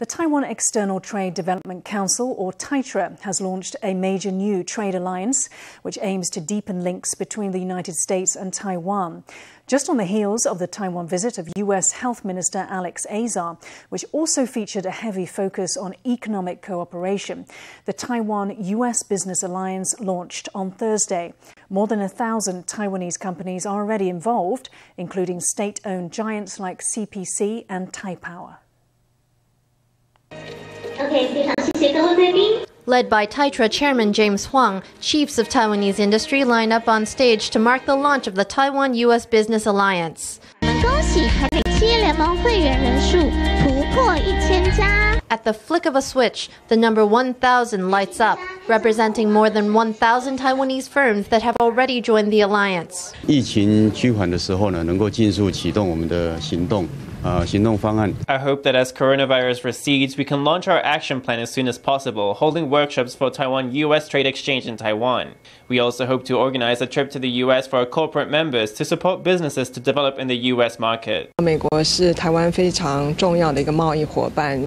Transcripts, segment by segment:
The Taiwan External Trade Development Council, or TAITRA, has launched a major new trade alliance which aims to deepen links between the United States and Taiwan. Just on the heels of the Taiwan visit of U.S. Health Minister Alex Azar, which also featured a heavy focus on economic cooperation, the Taiwan U.S. Business Alliance launched on Thursday. More than a thousand Taiwanese companies are already involved, including state owned giants like CPC and Taipower. Led by Titra chairman James Huang, chiefs of Taiwanese industry line up on stage to mark the launch of the Taiwan U.S. Business Alliance. At the flick of a switch, the number 1,000 lights up, representing more than 1,000 Taiwanese firms that have already joined the alliance. 疫情趋缓的时候呢，能够尽速启动我们的行动。 uh, I hope that as coronavirus recedes, we can launch our action plan as soon as possible, holding workshops for Taiwan US Trade Exchange in Taiwan. We also hope to organize a trip to the US for our corporate members to support businesses to develop in the US market.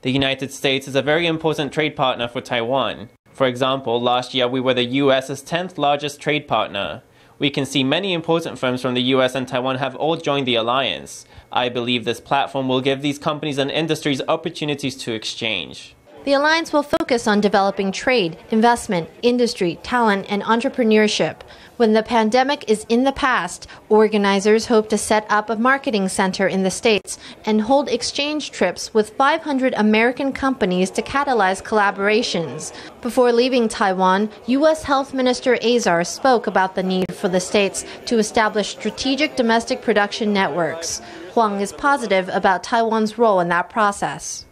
The United States is a very important trade partner for Taiwan. For example, last year we were the US's 10th largest trade partner. We can see many important firms from the US and Taiwan have all joined the alliance. I believe this platform will give these companies and industries opportunities to exchange. The alliance will focus on developing trade, investment, industry, talent, and entrepreneurship. When the pandemic is in the past, organizers hope to set up a marketing center in the States and hold exchange trips with 500 American companies to catalyze collaborations. Before leaving Taiwan, U.S. Health Minister Azar spoke about the need for the States to establish strategic domestic production networks. Huang is positive about Taiwan's role in that process.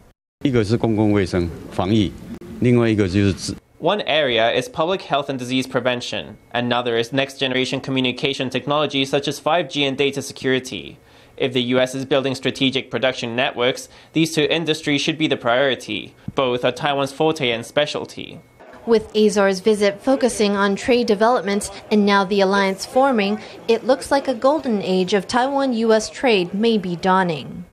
One area is public health and disease prevention. Another is next generation communication technology such as 5G and data security. If the US is building strategic production networks, these two industries should be the priority. Both are Taiwan's forte and specialty. With Azar's visit focusing on trade developments and now the alliance forming, it looks like a golden age of Taiwan US trade may be dawning.